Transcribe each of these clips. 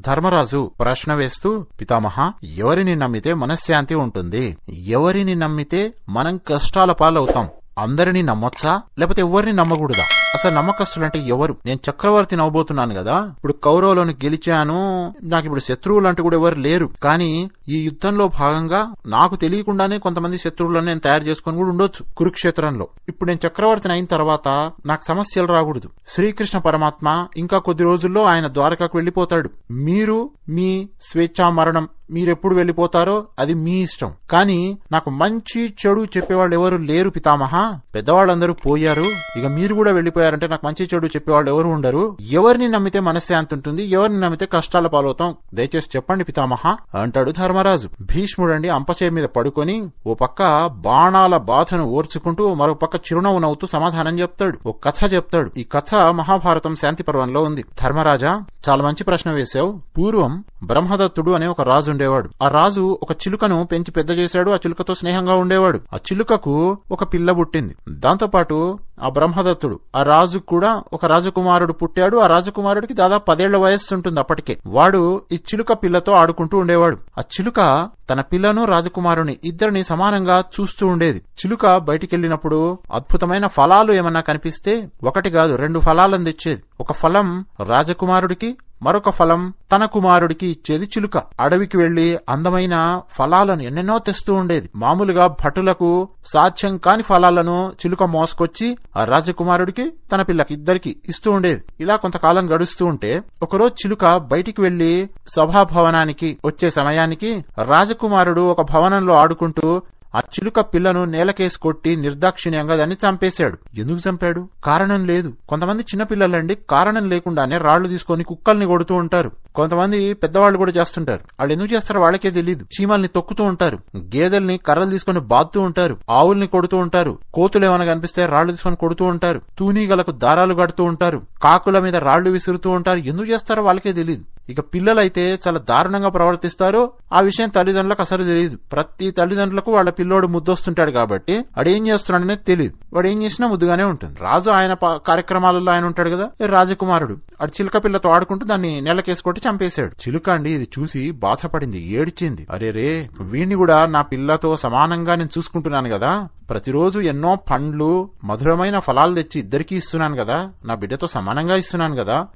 ధర్మరాజు ప్రశ్న వేస్తూ పితామహ ఎవరిని నమ్మితే మనశ్శాంతి ఉంటుంది? ఎవరిని నమ్మితే మనం కష్టాల పాలవుతాం? అందరినీ నమ్మొచ్చా? లేకపోతే ఎవరిని నమ్మకూడదా? అసలు నమ్మకస్తులంటే ఎవరు? నేను చక్రవర్తిని అవబోతున్నాను కదా. ఇప్పుడు కౌరవులను గెలిచాను. నాకు ఇప్పుడు శత్రువులు అంటూ కూడా ఎవరు లేరు. కానీ ఈ యుద్ధంలో భాగంగా నాకు తెలియకుండానే కొంతమంది శత్రువులను నేను తయారు చేసుకుని కూడా ఉండొచ్చు కురుక్షేత్రంలో. ఇప్పుడు నేను చక్రవర్తిని అయిన తర్వాత నాకు సమస్యలు రాకూడదు. శ్రీకృష్ణ పరమాత్మ ఇంకా కొద్ది రోజుల్లో ఆయన ద్వారకాకు వెళ్ళిపోతాడు మీరు మీ స్వేచ్ఛా మరణం మీరెప్పుడు వెళ్ళిపోతారో అది మీ ఇష్టం. కానీ నాకు మంచి చెడు చెప్పేవాళ్ళు ఎవరు లేరు పితామహ. పెద్దవాళ్ళందరూ పోయారు. ఇక మీరు కూడా వెళ్ళిపోయారంటే నాకు మంచి చెడు చెప్పేవాళ్ళు ఎవరు ఉండరు. ఎవరిని నమ్మితే మనశ్శాంతి ఉంటుంది ఎవరిని నమ్మితే కష్టాల పాలవుతాం. దయచేసి చెప్పండి పితామహ అంటాడు ధర్మరాజు. భీష్ముడండి అంపచే మీద పడుకొని ఓ పక్క బాణాల బాధను ఓర్చుకుంటూ మరో పక్క చిరునవ్వు నవ్వుతూ సమాధానం చెప్తాడు. ఓ కథ చెప్తాడు. ఈ కథ మహాభారతం శాంతి పర్వంలో ఉంది. ధర్మరాజా చాలా మంచి ప్రశ్న వేశావు. పూర్వం బ్రహ్మదత్తుడు అనే ఒక రాజు ఉండేవాడు. ఆ రాజు ఒక చిలుకను పెంచి పెద్ద చేశాడు. ఆ చిలుకతో స్నేహంగా ఉండేవాడు. ఆ చిలుకకు ఒక పిల్ల పుట్టింది. దాంతోపాటు ఆ బ్రహ్మదత్తుడు. ఆ రాజు కూడా ఒక రాజకుమారుడు పుట్టాడు. ఆ రాజకుమారుడికి దాదాపు పదేళ్ళ వయస్సు ఉంటుంది అప్పటికే. వాడు ఈ చిలుక పిల్లతో ఆడుకుంటూ ఉండేవాడు. ఆ చిలుక తన పిల్లను రాజకుమారుని ఇద్దరిని సమానంగా చూస్తూ ఉండేది. చిలుక బయటికెళ్ళినప్పుడు అద్భుతమైన ఫలాలు ఏమన్నా కనిపిస్తే ఒకటి కాదు రెండు ఫలాలను తెచ్చేది. ఒక ఫలం రాజకుమారుడికి మరొక ఫలం తన కుమారుడికి ఇచ్చేది చిలుక. అడవికి వెళ్ళి అందమైన ఫలాలను ఎన్నెన్నో తెస్తూ ఉండేది. మామూలుగా భటులకు సాధ్యం కాని ఫలాలను చిలుక మోసుకొచ్చి ఆ రాజకుమారుడికి తన పిల్లకి ఇద్దరికి ఇస్తూ ఉండేది. ఇలా కొంతకాలం గడుస్తూ ఉంటే ఒకరోజు చిలుక బయటికి వెళ్ళి సభాభవనానికి వచ్చే సమయానికి రాజకుమారుడు ఒక భవనంలో ఆడుకుంటూ ఆ చిలుక పిల్లను నేలకేసి కొట్టి నిర్దాక్షిణ్యంగా దాన్ని చంపేశాడు. ఎందుకు చంపాడు? కారణం లేదు. కొంతమంది చిన్నపిల్లలండి కారణం లేకుండానే రాళ్ళు తీసుకొని కుక్కల్ని కొడుతూ ఉంటారు. కొంతమంది పెద్దవాళ్ళు కూడా చేస్తుంటారు. వాళ్ళు ఎందుకు చేస్తారో వాళ్ళకే తెలియదు చీమల్ని తొక్కుతూ ఉంటారు. గేదెల్ని కర్రలు తీసుకొని బాదుతూ ఉంటారు. ఆవుల్ని కొడుతూ ఉంటారు. కోతులు ఏమైనా కనిపిస్తే రాళ్ళు తీసుకొని కొడుతూ ఉంటారు. తూనీగలకు దారాలు కడుతూ ఉంటారు. కాకుల మీద రాళ్ళు విసురుతూ ఉంటారు. ఎందుకు చేస్తారో వాళ్ళకే తెలియదు ఇక పిల్లలైతే చాలా దారుణంగా ప్రవర్తిస్తారు. ఆ విషయం తల్లిదండ్రులకు అసలు తెలియదు. ప్రతి తల్లిదండ్రులకు వాళ్ళ పిల్లోడు ముద్దొస్తుంటాడు కాబట్టి వాడు ఏం చేస్తున్నాడనేది తెలియదు వాడు ఏం చేసినా ముద్దుగానే ఉంటుంది. రాజు ఆయన ప- కార్యక్రమాలలో ఆయన ఉంటాడు కదా? రాజకుమారుడు. అటు చిలుక పిల్లతో ఆడుకుంటూ దాన్ని నెలకేసుకొట్టి చంపేశాడు. చిలుక అండి ఇది చూసి బాధపడింది ఏడ్చింది. అరే రే వీణ్ణి కూడా నా పిల్లతో సమానంగా నేను చూసుకుంటున్నాను కదా? ప్రతిరోజు ఎన్నో పండ్లు మధురమైన ఫలాలు తెచ్చి ఇద్దరికీ ఇస్తున్నాను కదా? నా బిడ్డతో సమానంగా ఇస్తున్నాను కదా?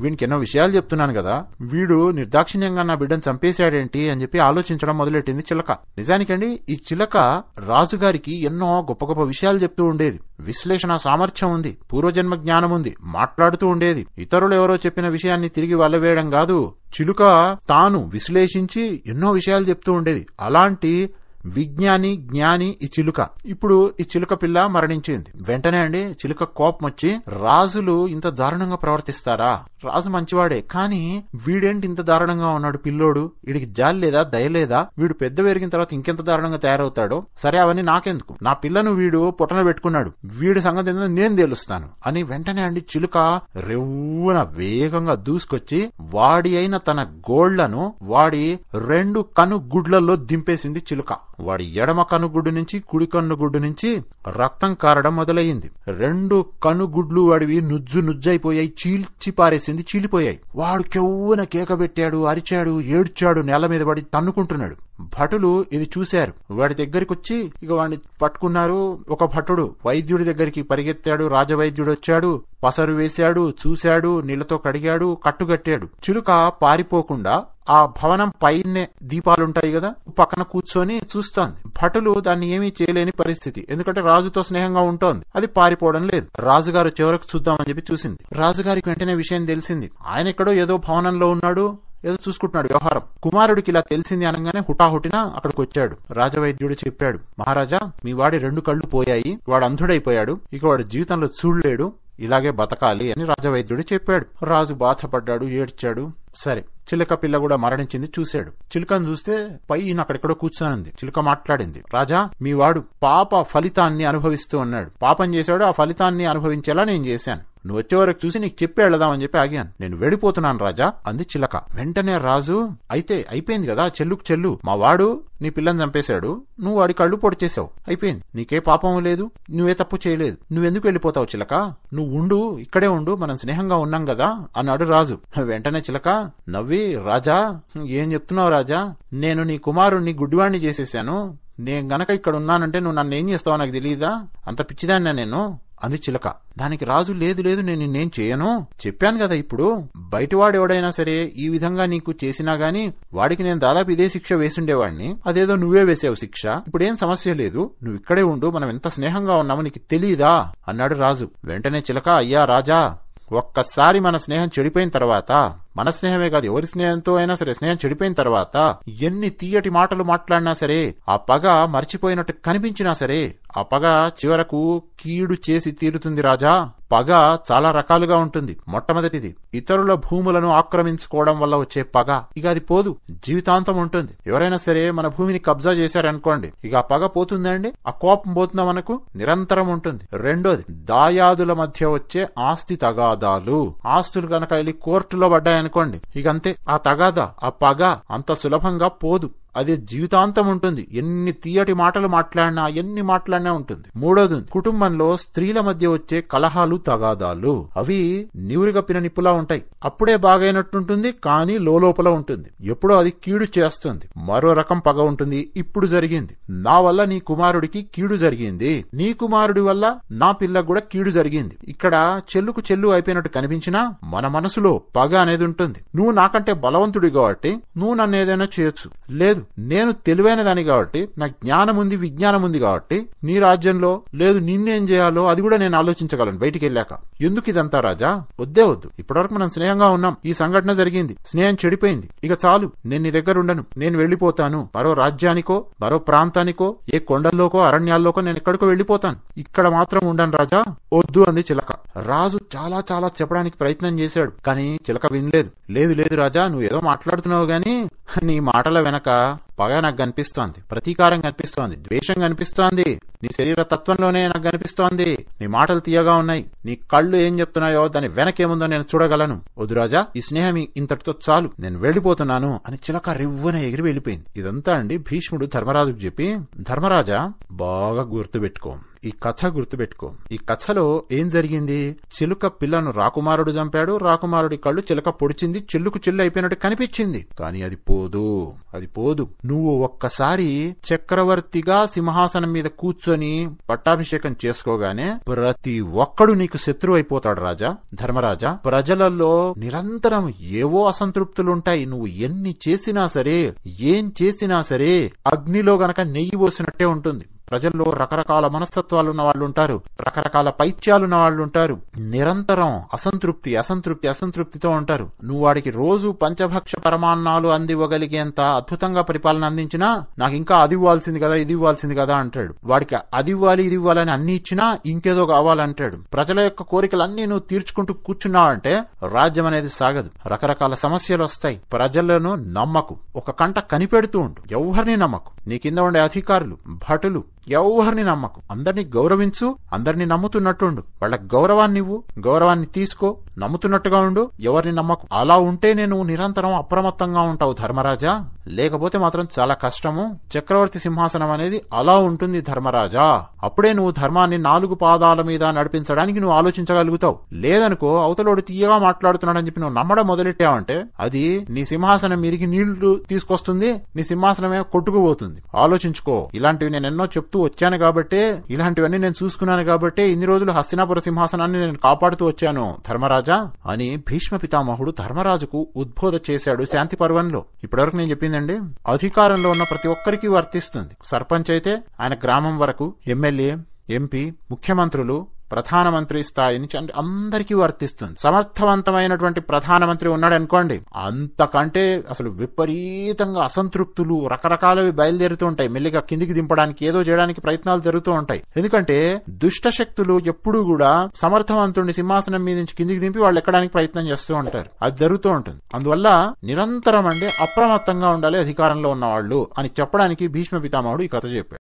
వీనికి ఎన్నో విషయాలు చెప్తున్నాను కదా? వీడు నిర్దాక్షిణ్యంగా నా బిడ్డను చంపేశాడేంటి అని చెప్పి ఆలోచించడం మొదలెట్టింది చిలక. నిజానికండి ఈ చిలక రాజుగారికి ఎన్నో గొప్ప గొప్ప విషయాలు చెప్తూ ఉండేది. విశ్లేషణ సామర్థ్యం ఉంది పూర్వజన్మ జ్ఞానం ఉంది మాట్లాడుతూ ఉండేది. ఇతరులు ఎవరో చెప్పిన విషయాన్ని తిరిగి వల్లవేయడం కాదు. చిలుక తాను విశ్లేషించి ఎన్నో విషయాలు చెప్తూ ఉండేది. అలాంటి విజ్ఞాని జ్ఞాని ఈ చిలుక. ఇప్పుడు ఈ చిలుక పిల్ల మరణించింది. వెంటనే అండి చిలుక కోపం వచ్చి రాజులు ఇంత దారుణంగా ప్రవర్తిస్తారా? రాజు మంచివాడే కానీ వీడేంటి ఇంత దారుణంగా ఉన్నాడు పిల్లోడు? వీడికి జాలి లేదా దయ లేదా? వీడు పెద్ద పెరిగిన తర్వాత ఇంకెంత దారుణంగా తయారవుతాడో? సరే అవన్నీ నాకెందుకు? నా పిల్లను వీడు పొట్టన పెట్టుకున్నాడు. వీడి సంగతి ఏందో నేను తేలుస్తాను. అని వెంటనే అండి చిలుక రెవ్వున వేగంగా దూసుకొచ్చి వాడి అయిన తన గోళ్ళను వాడి రెండు కను గుడ్లలో దింపేసింది చిలుక. వాడి ఎడమ కనుగుడ్డు నుంచి కుడి కన్నుగుడ్డు నుంచి రక్తం కారడం మొదలయ్యింది. రెండు కనుగుడ్లు వాడివి నుజ్జు నుజ్జైపోయాయి చీల్చి పారేసింది చీలిపోయాయి. వాడు కెవ్వున కేకబెట్టాడు అరిచాడు ఏడ్చాడు నేల మీద పడి తన్నుకుంటున్నాడు. భటులు ఇది చూశారు. వాడి దగ్గరికి వచ్చి ఇక వాడిని పట్టుకున్నారు ఒక భటుడు. వైద్యుడి దగ్గరికి పరిగెత్తాడు రాజవైద్యుడు వచ్చాడు పసరు వేశాడు చూశాడు నీళ్ళతో కడిగాడు కట్టుగట్టాడు చిలుక పారిపోకుండా ఆ భవనం పైనే దీపాలుంటాయి కదా పక్కన కూర్చొని చూస్తోంది. భటులు దాన్ని ఏమీ చేయలేని పరిస్థితి. ఎందుకంటే రాజుతో స్నేహంగా ఉంటోంది. అది పారిపోవడం లేదు. రాజుగారు చివరకు చూద్దామని చెప్పి చూసింది. రాజుగారికి వెంటనే విషయం తెలిసింది. ఆయన ఎక్కడో ఏదో భవనంలో ఉన్నాడు ఏదో చూసుకుంటున్నాడు వ్యవహారం. కుమారుడికి ఇలా తెలిసింది అనగానే హుటాహుటిన అక్కడికి వచ్చాడు రాజవైద్యుడు చెప్పాడు మహారాజా మీ వాడి రెండు కళ్ళు పోయాయి. వాడు అంధుడైపోయాడు. ఇక వాడు జీవితంలో చూడలేడు. ఇలాగే బతకాలి అని రాజవైద్యుడు చెప్పాడు. రాజు బాధపడ్డాడు ఏడ్చాడు. సరే చిలక పిల్ల కూడా మరణించింది చూశాడు. చిలుకను చూస్తే పైన అక్కడెక్కడో కూర్చొనింది చిలుక మాట్లాడింది. రాజా మీ వాడు పాప ఫలితాన్ని అనుభవిస్తూ ఉన్నాడు. పాపం చేశాడు ఆ ఫలితాన్ని అనుభవించేలా నేను చేశాను. నువ్వు వచ్చే వరకు చూసి నీకు చెప్పి వెళదామని చెప్పి ఆగాను. నేను వెళ్ళిపోతున్నాను రాజా అంది చిలక. వెంటనే రాజు అయితే అయిపోయింది కదా చెల్లుకు చెల్లు. మా వాడు నీ పిల్లని చంపేశాడు. నువ్వు వాడి కళ్ళు పొడి చేసావు అయిపోయింది. నీకే పాపం లేదు. నువ్వే తప్పు చేయలేదు. నువ్వెందుకు వెళ్ళిపోతావు చిలక? నువ్వు ఉండు ఇక్కడే ఉండు మనం స్నేహంగా ఉన్నాం కదా అన్నాడు రాజు. వెంటనే చిలక నవ్వి రాజా ఏం చెప్తున్నావు రాజా? నేను నీ కుమారుణ్ణి గుడ్డివాణ్ణి చేసేశాను నేను గనక ఇక్కడ ఉన్నానంటే నువ్వు నన్ను ఏం చేస్తావో నాకు తెలియదా అంత పిచ్చిదాన్నా నేను. అంది చిలక. దానికి రాజు లేదు లేదు నేను నిన్నేం చేయను? చెప్పాను కదా ఇప్పుడు. బయటవాడు ఎవడైనా సరే ఈ విధంగా నీకు చేసినా గాని వాడికి నేను దాదాపు ఇదే శిక్ష వేసుండేవాడిని అదేదో నువ్వే వేసావు శిక్ష. ఇప్పుడేం సమస్య లేదు. నువ్వు ఇక్కడే ఉండు మనం ఎంత స్నేహంగా ఉన్నామో నీకు తెలీదా? అన్నాడు రాజు. వెంటనే చిలక అయ్యా రాజా ఒక్కసారి మన స్నేహం చెడిపోయిన తర్వాత మన స్నేహమే కాదు ఎవరి స్నేహంతో అయినా సరే స్నేహం చెడిపోయిన తర్వాత ఎన్ని తీయటి మాటలు మాట్లాడినా సరే ఆ పగ మర్చిపోయినట్టు కనిపించినా సరే ఆ పగ చివరకు కీడు చేసి తీరుతుంది రాజా. పగ చాలా రకాలుగా ఉంటుంది మొట్టమొదటిది. ఇతరుల భూములను ఆక్రమించుకోవడం వల్ల వచ్చే పగ. ఇక అది పోదు జీవితాంతం ఉంటుంది. ఎవరైనా సరే మన భూమిని కబ్జా చేశారనుకోండి ఇక ఆ పగ పోతుందండి ఆ కోపం పోతుందా మనకు? నిరంతరం ఉంటుంది. రెండోది దాయాదుల మధ్య వచ్చే ఆస్తి తగాదాలు. ఆస్తులు కనుక వెళ్ళి కోర్టులో పడ్డాయనుకోండి ఇక అంతే. ఆ తగాదా ఆ పగ అంత సులభంగా పోదు. అది జీవితాంతం ఉంటుంది. ఎన్ని తీయటి మాటలు మాట్లాడినా ఎన్ని మాట్లాడినా ఉంటుంది. మూడోది కుటుంబంలో స్త్రీల మధ్య వచ్చే కలహాలు తగాదాలు. అవి నివురుగప్పిన నిప్పులా ఉంటాయి. అప్పుడే బాగైనట్టుంటుంది కానీ లోపల ఉంటుంది. ఎప్పుడో అది కీడు చేస్తుంది. మరో రకం పగ ఉంటుంది. ఇప్పుడు జరిగింది. నా వల్ల నీ కుమారుడికి కీడు జరిగింది. నీ కుమారుడి వల్ల నా పిల్లకు కూడా కీడు జరిగింది. ఇక్కడ చెల్లుకు చెల్లు అయిపోయినట్టు కనిపించినా మన మనసులో పగ అనేది ఉంటుంది. నువ్వు నాకంటే బలవంతుడి కాబట్టి నువ్వు నన్ను ఏదైనా చేయొచ్చు. లేదు నేను తెలివైన దాని కాబట్టి నాకు జ్ఞానం ఉంది విజ్ఞానం ఉంది కాబట్టి నీ రాజ్యంలో లేదు నిన్నేం చేయాలో అది కూడా నేను ఆలోచించగలను బయటికి వెళ్ళాక. ఎందుకు ఇదంతా రాజా? వద్దే వద్దు. ఇప్పటివరకు మనం స్నేహంగా ఉన్నాం. ఈ సంఘటన జరిగింది. స్నేహం చెడిపోయింది. ఇక చాలు. నేను నీ దగ్గర ఉండను. నేను వెళ్ళిపోతాను. మరో రాజ్యానికో మరో ప్రాంతానికో ఏ కొండల్లోకో అరణ్యాల్లోకో నేను ఎక్కడికో వెళ్ళిపోతాను. ఇక్కడ మాత్రం ఉండను రాజా. వద్దు అంది చిలక. రాజు చాలా చాలా చెప్పడానికి ప్రయత్నం చేశాడు. కానీ చిలక వినలేదు. లేదు. లేదు రాజా నువ్వు ఏదో మాట్లాడుతున్నావు గాని నీ మాటల వెనక పగ నాకు కనిపిస్తోంది ప్రతీకారం కనిపిస్తోంది ద్వేషం కనిపిస్తోంది నీ శరీర తత్వంలోనే నాకు కనిపిస్తోంది నీ మాటలు తీయగా ఉన్నాయి నీ కళ్ళు ఏం చెప్తున్నాయో దాని వెనకేముందో నేను చూడగలను. వద్దు ఈ స్నేహం ఇంతటితో చాలు నేను వెళ్ళిపోతున్నాను అని చిలక రివ్వున ఎగిరి వెళ్ళిపోయింది. ఇదంతా అండి భీష్ముడు ధర్మరాజుకు చెప్పి ధర్మరాజా బాగా గుర్తుపెట్టుకో ఈ కథ గుర్తుపెట్టుకో. ఈ కథలో ఏం జరిగింది? చిలుక పిల్లను రాకుమారుడు చంపాడు రాకుమారుడి కళ్ళు చిలుక పొడిచింది చెల్లుకు చెల్లు అయిపోయినట్టు కనిపించింది. కానీ అది పోదు. అది పోదు. నువ్వు ఒక్కసారి చక్రవర్తిగా సింహాసనం మీద కూర్చొని పట్టాభిషేకం చేసుకోగానే ప్రతి ఒక్కడు నీకు శత్రువు అయిపోతాడు రాజా ధర్మరాజా. ప్రజలలో నిరంతరం ఏవో అసంతృప్తులుంటాయి. నువ్వు ఎన్ని చేసినా సరే ఏం చేసినా సరే అగ్నిలో గనక నెయ్యి పోసినట్టే ఉంటుంది. ప్రజల్లో రకరకాల మనస్తత్వాలు ఉన్న వాళ్ళు ఉంటారు రకరకాల పైత్యాలు ఉన్న వాళ్ళు ఉంటారు నిరంతరం అసంతృప్తి అసంతృప్తి అసంతృప్తితో ఉంటారు. నువ్వు వాడికి రోజు పంచభక్ష పరమాన్నాలు అందివ్వగలిగేంత అద్భుతంగా పరిపాలన అందించినా నాకు ఇంకా అది ఇవ్వాల్సింది కదా ఇది ఇవ్వాల్సింది కదా అంటాడు. వాడికి అది ఇవ్వాలి ఇది ఇవ్వాలని అన్ని ఇచ్చినా ఇంకేదో కావాలంటాడు. ప్రజల యొక్క కోరికలన్నీ నువ్వు తీర్చుకుంటూ కూర్చున్నావంటే రాజ్యం అనేది సాగదు. రకరకాల సమస్యలు వస్తాయి. ప్రజలను నమ్మకు. ఒక కంట కనిపెడుతూ ఉండు. ఎవరిని నమ్మకు? నీ కింద ఉండే అధికారులు భటులు ఎవరిని నమ్మకు. అందరినీ గౌరవించు అందరినీ నమ్ముతున్నట్టుండు. వాళ్ళ గౌరవాన్ని ఇవ్వు గౌరవాన్ని తీసుకో నమ్ముతున్నట్టుగా ఉండు. ఎవరిని నమ్మకు. అలా ఉంటేనే నువ్వు నిరంతరం అప్రమత్తంగా ఉంటావు ధర్మరాజా. లేకపోతే మాత్రం చాలా కష్టము. చక్రవర్తి సింహాసనం అనేది అలా ఉంటుంది ధర్మరాజా. అప్పుడే నువ్వు ధర్మాన్ని నాలుగు పాదాల మీద నడిపించడానికి నువ్వు ఆలోచించగలుగుతావు. లేదనుకో అవతలోడు తీయగా మాట్లాడుతున్నాడని చెప్పి నువ్వు నమ్మడం మొదలెట్టావంటే అది నీ సింహాసనం మీదికి నీళ్ళు తీసుకొస్తుంది నీ సింహాసనమే కొట్టుకుపోతుంది. ఆలోచించుకో. ఇలాంటివి నేను ఎన్నో చెప్తూ వచ్చాను కాబట్టే ఇలాంటివన్నీ నేను చూసుకున్నాను కాబట్టే ఇన్ని రోజులు హస్తినాపుర సింహాసనాన్ని నేను కాపాడుతూ వచ్చాను ధర్మరాజా అని భీష్మ పితామహుడు ధర్మరాజుకు ఉద్బోధ చేశాడు శాంతి పర్వంలో. ఇప్పటివరకు నేను చెప్పిందండి అధికారంలో ఉన్న ప్రతి ఒక్కరికి వర్తిస్తుంది. సర్పంచ్ అయితే ఆయన గ్రామం వరకు ఎమ్మెల్యే ఎంపీ ముఖ్యమంత్రులు ప్రధానమంత్రి స్థాయి నుంచి అంటే అందరికీ వర్తిస్తుంది. సమర్థవంతమైనటువంటి ప్రధానమంత్రి ఉన్నాడు అనుకోండి అంతకంటే అసలు విపరీతంగా అసంతృప్తులు రకరకాలవి బయలుదేరుతూ ఉంటాయి. మెల్లిగా కిందికి దింపడానికి ఏదో చేయడానికి ప్రయత్నాలు జరుగుతూ ఉంటాయి. ఎందుకంటే దుష్ట శక్తులు ఎప్పుడూ కూడా సమర్థవంతుడిని సింహాసనం మీద నుంచి కిందికి దింపి వాళ్ళు ఎక్కడానికి ప్రయత్నం చేస్తూ ఉంటారు. అది జరుగుతూ ఉంటుంది. అందువల్ల నిరంతరం అంటే అప్రమత్తంగా ఉండాలి అధికారంలో ఉన్న వాళ్ళు అని చెప్పడానికి భీష్మ పితామహుడు ఈ కథ చెప్పాడు.